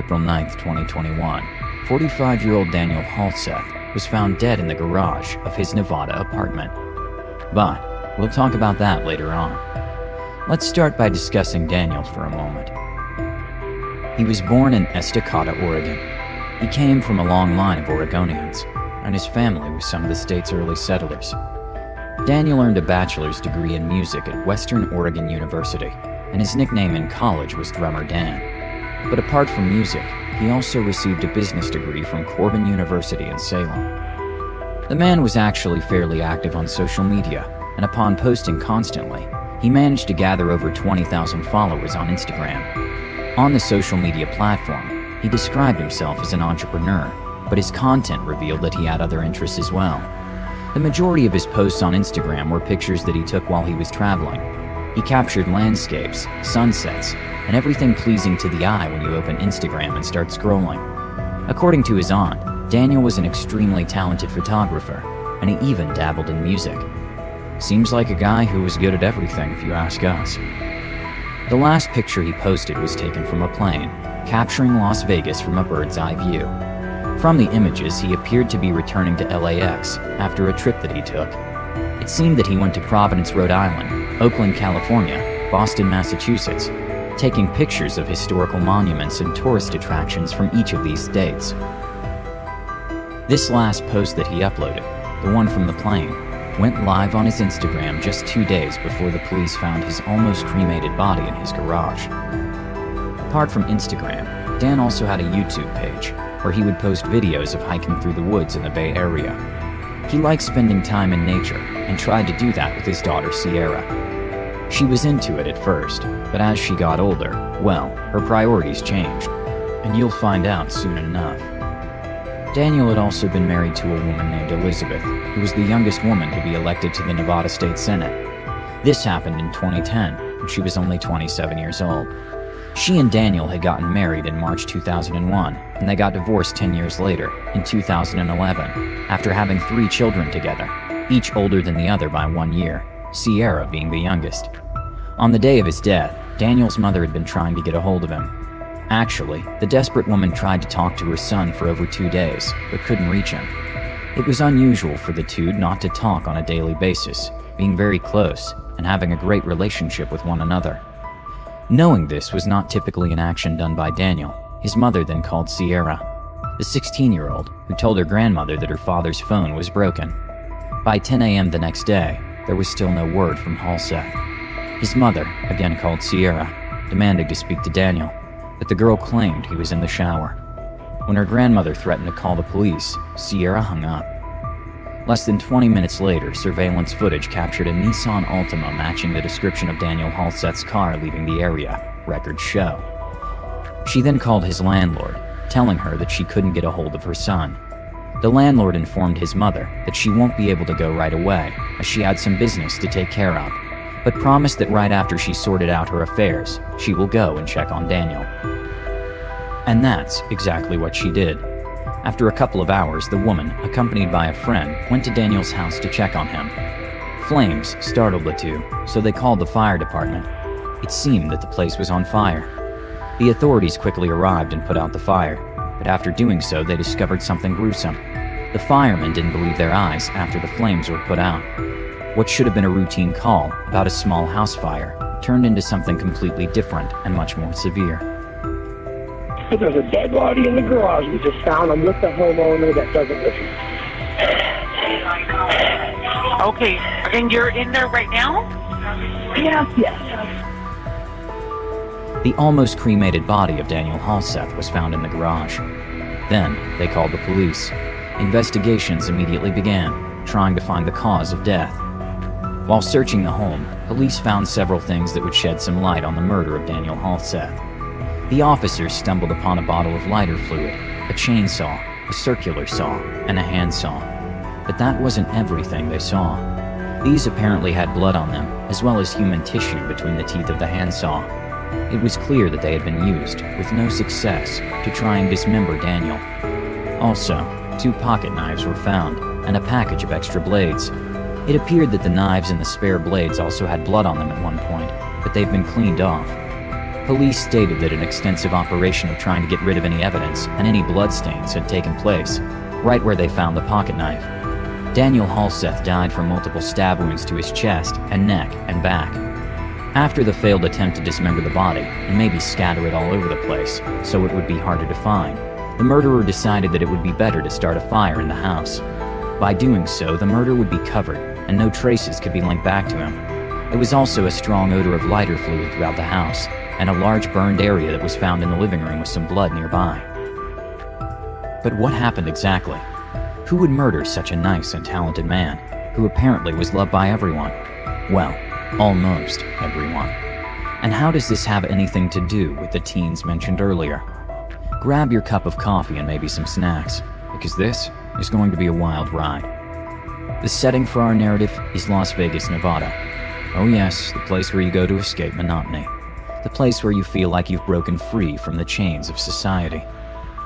April 9, 2021, 45 year old Daniel Halseth was found dead in the garage of his Nevada apartment. But we'll talk about that later on. Let's start by discussing Daniel for a moment. He was born in Estacada, Oregon. He came from a long line of Oregonians, and his family was some of the state's early settlers. Daniel earned a bachelor's degree in music at Western Oregon University, and his nickname in college was Drummer Dan. But apart from music, he also received a business degree from Corban University in Salem. The man was actually fairly active on social media, and upon posting constantly, he managed to gather over 20,000 followers on Instagram. On the social media platform, he described himself as an entrepreneur, but his content revealed that he had other interests as well. The majority of his posts on Instagram were pictures that he took while he was traveling. He captured landscapes, sunsets, and everything pleasing to the eye when you open Instagram and start scrolling. According to his aunt, Daniel was an extremely talented photographer, and he even dabbled in music. Seems like a guy who was good at everything, if you ask us. The last picture he posted was taken from a plane, capturing Las Vegas from a bird's eye view. From the images, he appeared to be returning to LAX after a trip that he took. It seemed that he went to Providence, Rhode Island, Oakland, California, Boston, Massachusetts, taking pictures of historical monuments and tourist attractions from each of these states. This last post that he uploaded, the one from the plane, went live on his Instagram just two days before the police found his almost cremated body in his garage. Apart from Instagram, Dan also had a YouTube page where he would post videos of hiking through the woods in the Bay Area. He liked spending time in nature and tried to do that with his daughter Sierra. She was into it at first, but as she got older, well, her priorities changed, and you'll find out soon enough. Daniel had also been married to a woman named Elizabeth, who was the youngest woman to be elected to the Nevada State Senate. This happened in 2010, when she was only 27 years old. She and Daniel had gotten married in March 2001, and they got divorced 10 years later, in 2011, after having three children together, each older than the other by one year, Sierra being the youngest. On the day of his death, Daniel's mother had been trying to get a hold of him. Actually, the desperate woman tried to talk to her son for over two days, but couldn't reach him. It was unusual for the two not to talk on a daily basis, being very close and having a great relationship with one another. Knowing this was not typically an action done by Daniel, his mother then called Sierra, the 16 year old who told her grandmother that her father's phone was broken. By 10 a.m. the next day, there was still no word from Halseth. His mother again called Sierra, demanding to speak to Daniel, but the girl claimed he was in the shower. When her grandmother threatened to call the police, Sierra hung up. Less than 20 minutes later, surveillance footage captured a Nissan Altima matching the description of Daniel Halseth's car leaving the area, records show. She then called his landlord, telling her that she couldn't get a hold of her son. The landlord informed his mother that she won't be able to go right away, as she had some business to take care of, but promised that right after she sorted out her affairs, she will go and check on Daniel. And that's exactly what she did. After a couple of hours, the woman, accompanied by a friend, went to Daniel's house to check on him. Flames startled the two, so they called the fire department. It seemed that the place was on fire. The authorities quickly arrived and put out the fire, but after doing so, they discovered something gruesome. The firemen didn't believe their eyes after the flames were put out. What should have been a routine call about a small house fire turned into something completely different and much more severe. There's a dead body in the garage we just found. I'm with the homeowner that doesn't listen. Okay, and you're in there right now? Yes, yes. The almost cremated body of Daniel Halseth was found in the garage. Then they called the police. Investigations immediately began, trying to find the cause of death. While searching the home, police found several things that would shed some light on the murder of Daniel Halseth. The officers stumbled upon a bottle of lighter fluid, a chainsaw, a circular saw, and a handsaw. But that wasn't everything they saw. These apparently had blood on them, as well as human tissue between the teeth of the handsaw. It was clear that they had been used, with no success, to try and dismember Daniel. Also, two pocket knives were found, and a package of extra blades. It appeared that the knives and the spare blades also had blood on them at one point, but they've been cleaned off. Police stated that an extensive operation of trying to get rid of any evidence and any bloodstains had taken place, right where they found the pocket knife. Daniel Halseth died from multiple stab wounds to his chest and neck and back. After the failed attempt to dismember the body and maybe scatter it all over the place so it would be harder to find, the murderer decided that it would be better to start a fire in the house. By doing so, the murder would be covered and no traces could be linked back to him. There was also a strong odor of lighter fluid throughout the house, and a large burned area that was found in the living room with some blood nearby. But what happened exactly? Who would murder such a nice and talented man, who apparently was loved by everyone? Well, almost everyone. And how does this have anything to do with the teens mentioned earlier? Grab your cup of coffee and maybe some snacks, because this is going to be a wild ride. The setting for our narrative is Las Vegas, Nevada. Oh, yes, the place where you go to escape monotony. The place where you feel like you've broken free from the chains of society.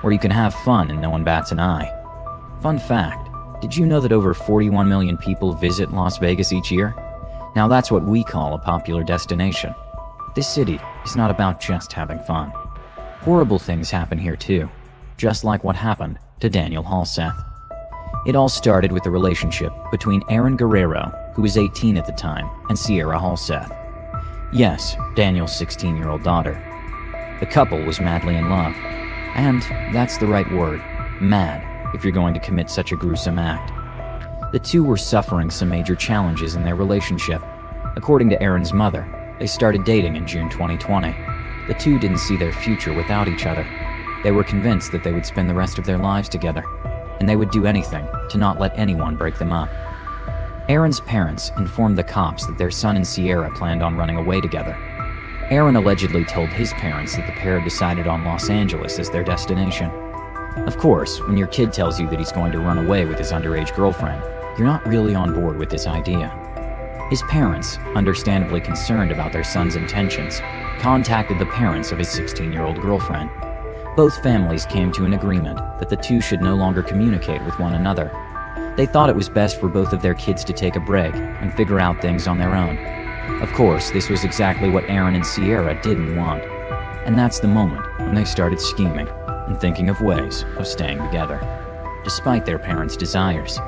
Where you can have fun and no one bats an eye. Fun fact did you know that over 41 million people visit Las Vegas each year? Now that's what we call a popular destination. This city is not about just having fun. Horrible things happen here too, just like what happened to Daniel Halseth. It all started with the relationship between Aaron Guerrero, who was 18 at the time, and Sierra Halseth. Yes, Daniel's 16 year old daughter. The couple was madly in love. And that's the right word mad if you're going to commit such a gruesome act. The two were suffering some major challenges in their relationship. According to Aaron's mother, they started dating in June 2020. The two didn't see their future without each other. They were convinced that they would spend the rest of their lives together, and they would do anything to not let anyone break them up. Aaron's parents informed the cops that their son and Sierra planned on running away together. Aaron allegedly told his parents that the pair decided on Los Angeles as their destination. Of course, when your kid tells you that he's going to run away with his underage girlfriend, you're not really on board with this idea. His parents, understandably concerned about their son's intentions, contacted the parents of his 16 year old girlfriend. Both families came to an agreement that the two should no longer communicate with one another. They thought it was best for both of their kids to take a break and figure out things on their own. Of course, this was exactly what Aaron and Sierra didn't want. And that's the moment when they started scheming and thinking of ways of staying together, despite their parents' desires.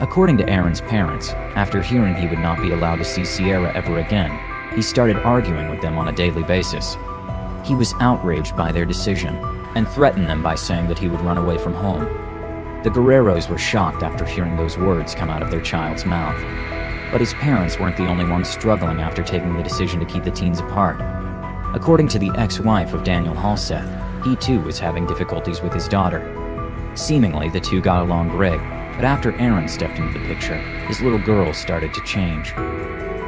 According to Aaron's parents, after hearing he would not be allowed to see Sierra ever again, he started arguing with them on a daily basis. He was outraged by their decision and threatened them by saying that he would run away from home. The Guerreros were shocked after hearing those words come out of their child's mouth. But his parents weren't the only ones struggling after taking the decision to keep the teens apart. According to the ex wife of Daniel Halseth, he too was having difficulties with his daughter. Seemingly, the two got along great, but after Aaron stepped into the picture, his little girl started to change.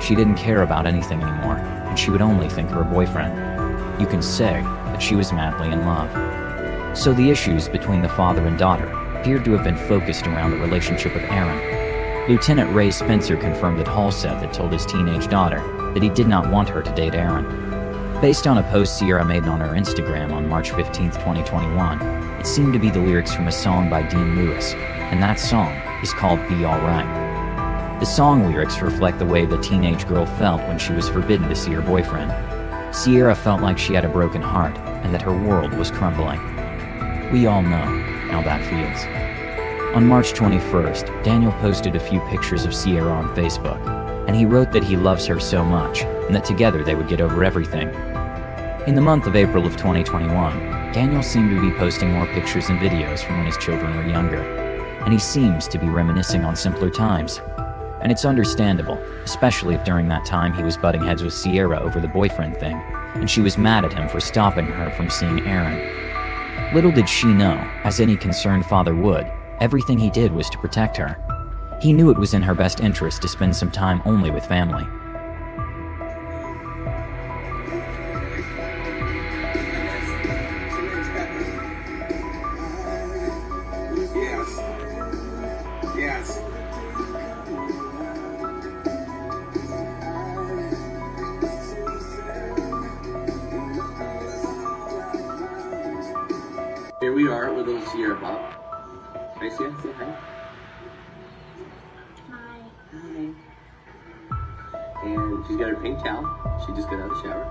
She didn't care about anything anymore, and she would only think of her boyfriend. You can say that she was madly in love. So the issues between the father and daughter appeared to have been focused around the relationship with Aaron. Lieutenant Ray Spencer confirmed that Halseth had told his teenage daughter that he did not want her to date Aaron. Based on a post Sierra made on her Instagram on March 15, 2021, it seemed to be the lyrics from a song by Dean Lewis, and that song is called Be Alright. The song lyrics reflect the way the teenage girl felt when she was forbidden to see her boyfriend. Sierra felt like she had a broken heart and that her world was crumbling. We all know how that feels. On March 21st, Daniel posted a few pictures of Sierra on Facebook, and he wrote that he loves her so much and that together they would get over everything. In the month of April of 2021, Daniel seemed to be posting more pictures and videos from when his children were younger, and he seems to be reminiscing on simpler times. And it's understandable, especially if during that time he was butting heads with Sierra over the boyfriend thing, and she was mad at him for stopping her from seeing Aaron. Little did she know, as any concerned father would, everything he did was to protect her. He knew it was in her best interest to spend some time only with family. Hi, Sierra. Say hi. Hi. Hi. And she's got her pink towel. She just got out of the shower.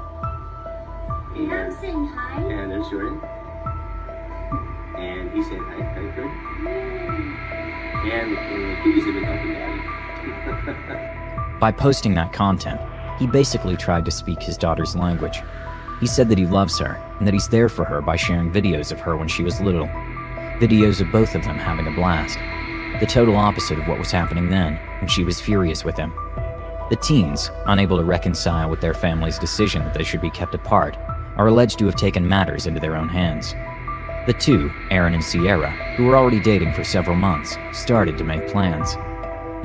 And I'm saying hi. And there's Jordan. And he's saying hi. Hi, Jordan. And the kitties have been helping Daddy. By posting that content, he basically tried to speak his daughter's language. He said that he loves her and that he's there for her by sharing videos of her when she was little. Videos of both of them having a blast. The total opposite of what was happening then, when she was furious with him. The teens, unable to reconcile with their family's decision that they should be kept apart, are alleged to have taken matters into their own hands. The two, Aaron and Sierra, who were already dating for several months, started to make plans.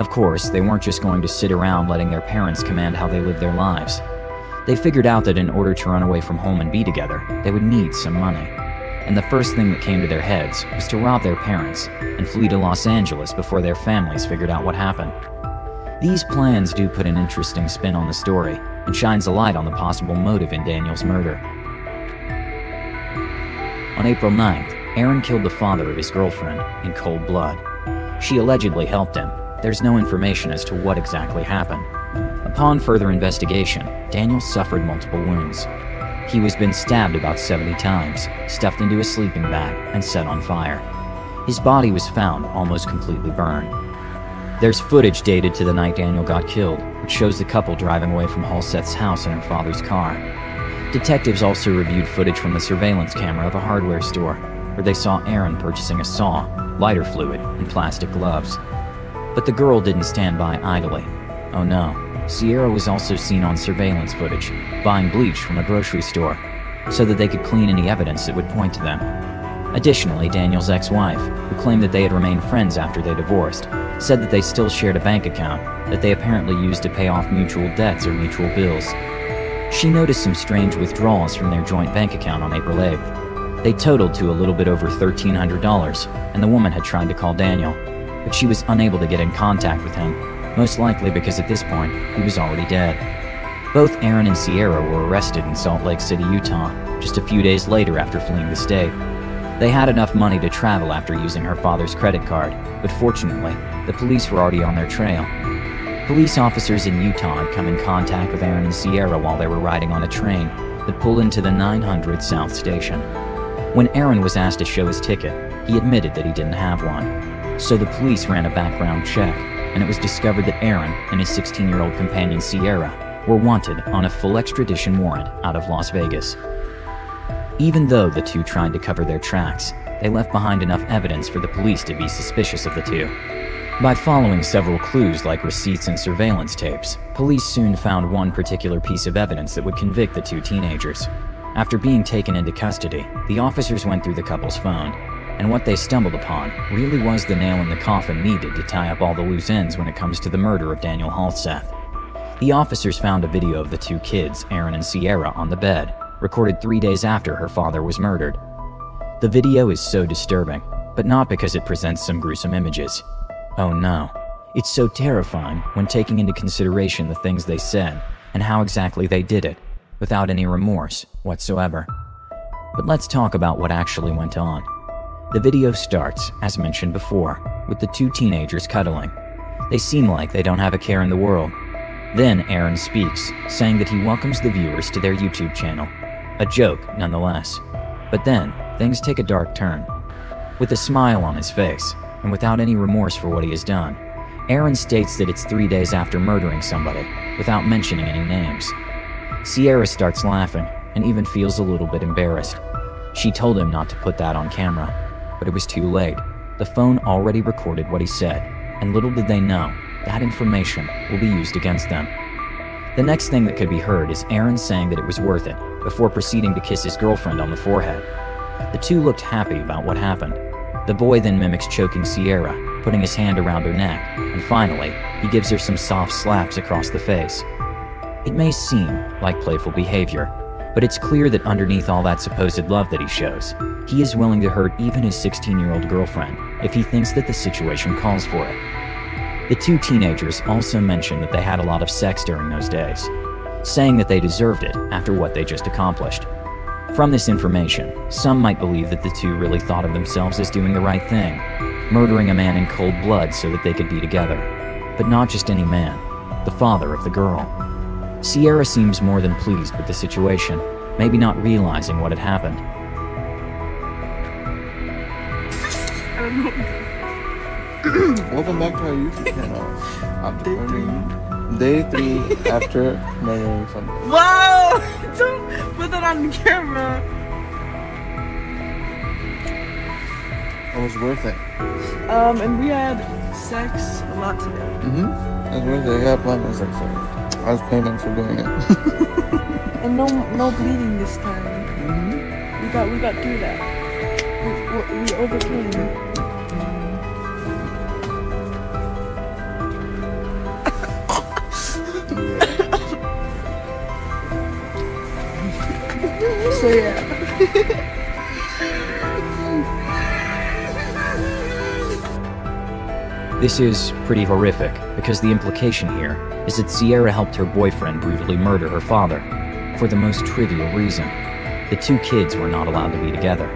Of course, they weren't just going to sit around letting their parents command how they lived their lives. They figured out that in order to run away from home and be together, they would need some money. And the first thing that came to their heads was to rob their parents and flee to Los Angeles before their families figured out what happened. These plans do put an interesting spin on the story and shines a light on the possible motive in Daniel's murder. On April 9th, Aaron killed the father of his girlfriend in cold blood. She allegedly helped him. There's no information as to what exactly happened. Upon further investigation, Daniel suffered multiple wounds. He was been stabbed about 70 times, stuffed into a sleeping bag, and set on fire. His body was found almost completely burned. There's footage dated to the night Daniel got killed, which shows the couple driving away from Halseth's house in her father's car. Detectives also reviewed footage from the surveillance camera of a hardware store, where they saw Aaron purchasing a saw, lighter fluid, and plastic gloves. But the girl didn't stand by idly. Oh no, Sierra was also seen on surveillance footage, buying bleach from a grocery store, so that they could clean any evidence that would point to them. Additionally, Daniel's ex wife, who claimed that they had remained friends after they divorced, said that they still shared a bank account that they apparently used to pay off mutual debts or mutual bills. She noticed some strange withdrawals from their joint bank account on April 8th. They totaled to a little bit over $1,300, and the woman had tried to call Daniel, but she was unable to get in contact with him, most likely because at this point, he was already dead. Both Aaron and Sierra were arrested in Salt Lake City, Utah, just a few days later after fleeing the state. They had enough money to travel after using her father's credit card, but fortunately, the police were already on their trail. Police officers in Utah had come in contact with Aaron and Sierra while they were riding on a train that pulled into the 900 South Station. When Aaron was asked to show his ticket, he admitted that he didn't have one. So the police ran a background check, and it was discovered that Aaron and his 16 year old companion Sierra were wanted on a full extradition warrant out of Las Vegas. Even though the two tried to cover their tracks, they left behind enough evidence for the police to be suspicious of the two. By following several clues like receipts and surveillance tapes, police soon found one particular piece of evidence that would convict the two teenagers. After being taken into custody, the officers went through the couple's phone, and what they stumbled upon really was the nail in the coffin needed to tie up all the loose ends when it comes to the murder of Daniel Halseth. The officers found a video of the two kids, Aaron and Sierra, on the bed, recorded three days after her father was murdered. The video is so disturbing, but not because it presents some gruesome images. Oh no. It's so terrifying when taking into consideration the things they said and how exactly they did it, without any remorse whatsoever. But let's talk about what actually went on. The video starts, as mentioned before, with the two teenagers cuddling. They seem like they don't have a care in the world. Then Aaron speaks, saying that he welcomes the viewers to their YouTube channel. A joke, nonetheless. But then, things take a dark turn. With a smile on his face, and without any remorse for what he has done. Aaron states that it's three days after murdering somebody, without mentioning any names. Sierra starts laughing and even feels a little bit embarrassed. She told him not to put that on camera, but it was too late. The phone already recorded what he said, and little did they know that information will be used against them. The next thing that could be heard is Aaron saying that it was worth it before proceeding to kiss his girlfriend on the forehead. The two looked happy about what happened, the boy then mimics choking Sierra, putting his hand around her neck, and finally, he gives her some soft slaps across the face. It may seem like playful behavior, but it's clear that underneath all that supposed love that he shows, he is willing to hurt even his 16 year old girlfriend if he thinks that the situation calls for it. The two teenagers also mention that they had a lot of sex during those days, saying that they deserved it after what they just accomplished. From this information, some might believe that the two really thought of themselves as doing the right thing, murdering a man in cold blood so that they could be together. But not just any man, the father of the girl. Sierra seems more than pleased with the situation, maybe not realizing what had happened. Welcome back to our YouTube channel. After murdering, day three after murdering somebody. Whoa! Don't put that on the camera. It was worth it. Um, and we had sex a lot today. Mm-hmm. It was worth it. I got planned was like so. I was paying for doing it. And no, no bleeding this time. mm-hmm. We got, we got through that. We, we, we overcame. so yeah. This is pretty horrific because the implication here is that Sierra helped her boyfriend brutally murder her father for the most trivial reason. The two kids were not allowed to be together,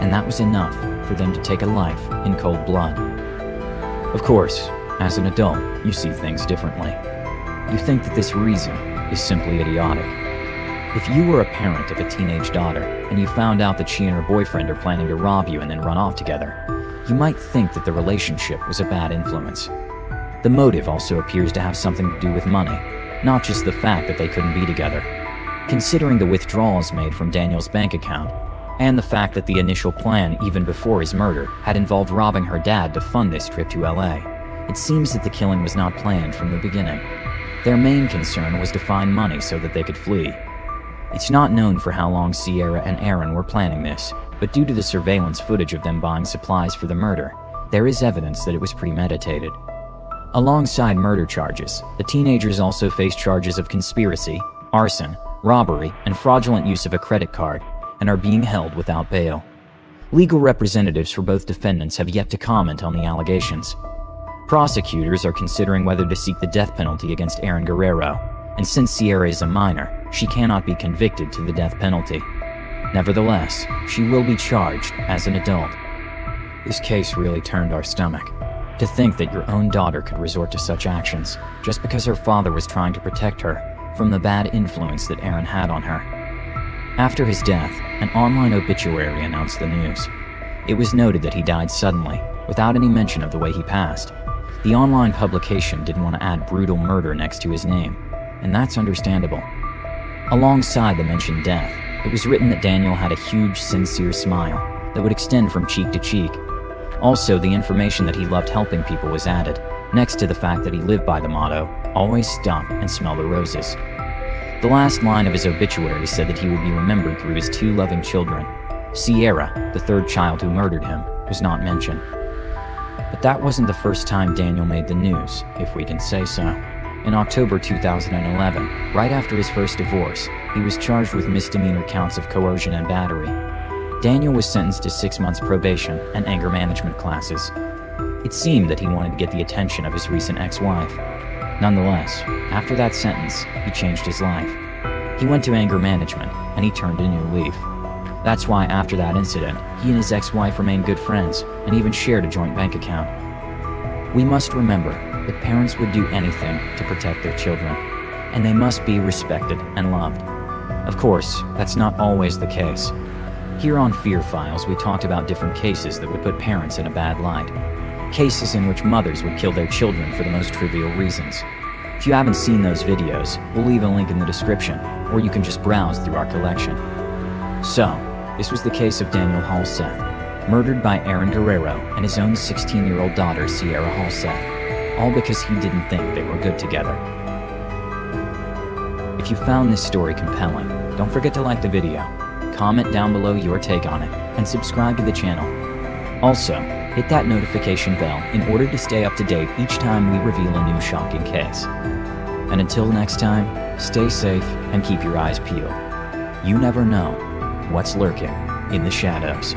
and that was enough for them to take a life in cold blood. Of course, as an adult, you see things differently. You think that this reason is simply idiotic. If you were a parent of a teenage daughter and you found out that she and her boyfriend are planning to rob you and then run off together, you might think that the relationship was a bad influence. The motive also appears to have something to do with money, not just the fact that they couldn't be together. Considering the withdrawals made from Daniel's bank account, and the fact that the initial plan, even before his murder, had involved robbing her dad to fund this trip to LA, it seems that the killing was not planned from the beginning. Their main concern was to find money so that they could flee. It's not known for how long Sierra and Aaron were planning this, but due to the surveillance footage of them buying supplies for the murder, there is evidence that it was premeditated. Alongside murder charges, the teenagers also face charges of conspiracy, arson, robbery, and fraudulent use of a credit card, and are being held without bail. Legal representatives for both defendants have yet to comment on the allegations. Prosecutors are considering whether to seek the death penalty against Aaron Guerrero, and since Sierra is a minor, she cannot be convicted to the death penalty. Nevertheless, she will be charged as an adult. This case really turned our stomach. To think that your own daughter could resort to such actions just because her father was trying to protect her from the bad influence that Aaron had on her. After his death, an online obituary announced the news. It was noted that he died suddenly, without any mention of the way he passed. The online publication didn't want to add brutal murder next to his name, and that's understandable. Alongside the mentioned death, it was written that Daniel had a huge, sincere smile that would extend from cheek to cheek. Also, the information that he loved helping people was added, next to the fact that he lived by the motto always stop and smell the roses. The last line of his obituary said that he would be remembered through his two loving children. Sierra, the third child who murdered him, was not mentioned. But that wasn't the first time Daniel made the news, if we can say so. In October 2011, right after his first divorce, he was charged with misdemeanor counts of coercion and battery. Daniel was sentenced to six months probation and anger management classes. It seemed that he wanted to get the attention of his recent ex wife. Nonetheless, after that sentence, he changed his life. He went to anger management and he turned a new leaf. That's why, after that incident, he and his ex wife remained good friends and even shared a joint bank account. We must remember that parents would do anything to protect their children, and they must be respected and loved. Of course, that's not always the case. Here on Fear Files, we talked about different cases that would put parents in a bad light. Cases in which mothers would kill their children for the most trivial reasons. If you haven't seen those videos, we'll leave a link in the description, or you can just browse through our collection. So, this was the case of Daniel Halseth, murdered by Aaron Guerrero and his own 16 year old daughter, Sierra Halseth, all because he didn't think they were good together. If you found this story compelling, don't forget to like the video, comment down below your take on it, and subscribe to the channel. Also, hit that notification bell in order to stay up to date each time we reveal a new shocking case. And until next time, stay safe and keep your eyes peeled. You never know what's lurking in the shadows.